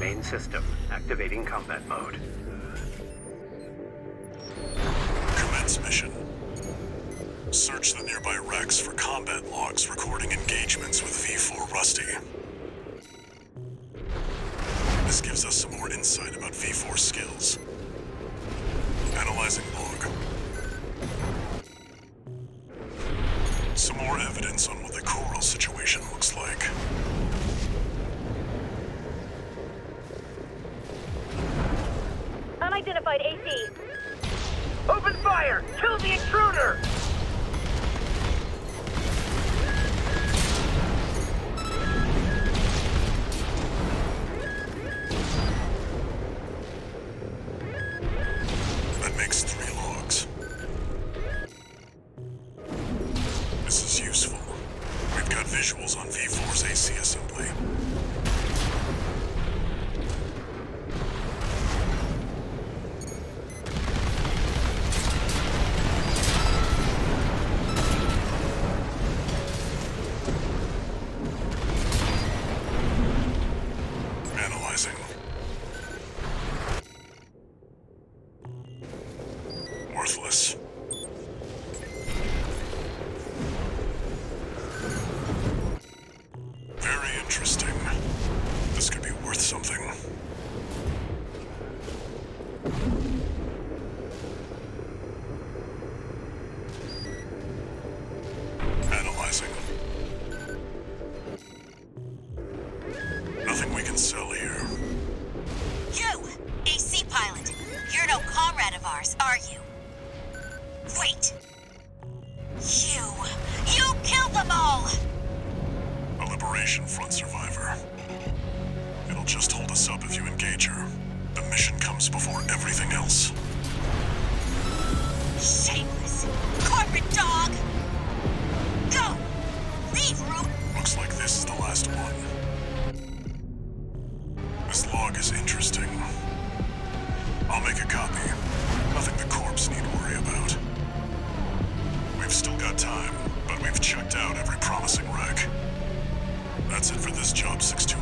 Main system, activating combat mode. Commence mission. Search the nearby wrecks for combat logs recording engagements with V4 Rusty. This gives us some more insight about V4 skills. Analyzing log. Some more evidence on what the coral situation looks like. Unidentified AC. Open fire! Kill the intruder! That makes three logs. This is useful. We've got visuals on V4's AC assembly. Worthless. Very interesting. This could be worth something. Analyzing. Nothing we can sell here. You, AC pilot. Wait. You. You killed them all! A Liberation Front survivor. It'll just hold us up if you engage her. The mission comes before everything else. Shameless. Corporate dog! Go! Leave, Root! Looks like this is the last one. This log is interesting. I'll make a copy. Nothing the corpse need worry every promising wreck. That's it for this job, 621.